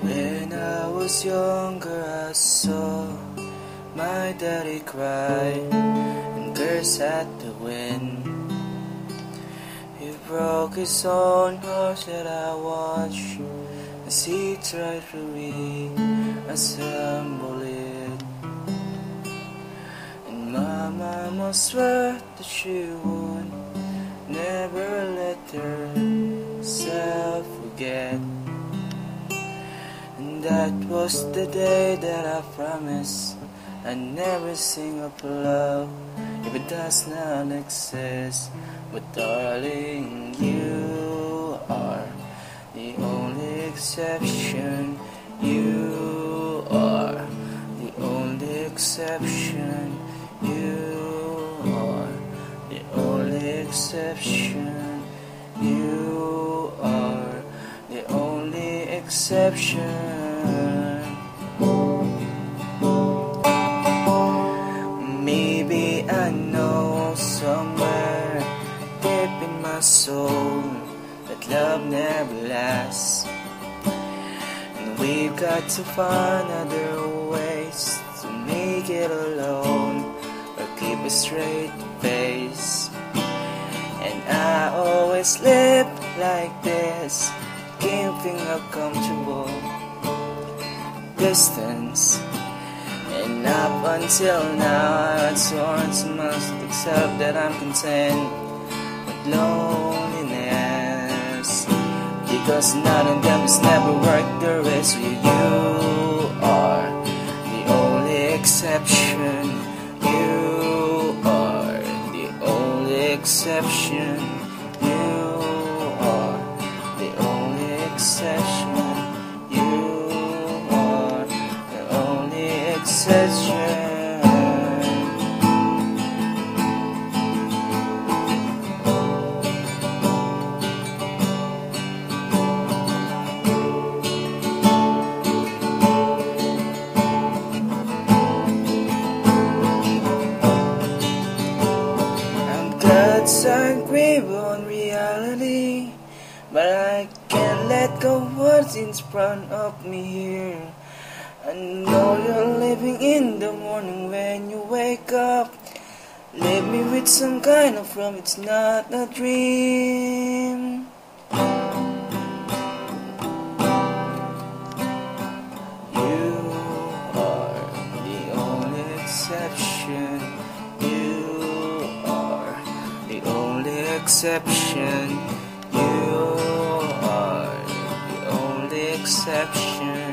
When I was younger, I saw my daddy cry and curse at the wind. He broke his own heart that I watched as he tried to reassemble it. And my mama swear that she would never let herself forget. And that was the day that I promised I'd never sing of love if it does not exist. But darling, you are the only exception. You are the only exception. Exception. You are the only exception. Maybe I know somewhere deep in my soul that love never lasts. And we've got to find other ways to make it alone or keep a straight face. I live like this, keeping a comfortable distance. And up until now, I sworn to must accept that I'm content with loneliness. Because none of them has never worked the rest with you are the only exception. You are the only exception. Exception. I'm God's angry on reality, but I can't let go of what's in front of me here. I know you're living in the morning when you wake up. Leave me with some kind of from it's not a dream. You are the only exception. You are the only exception. You are the only exception.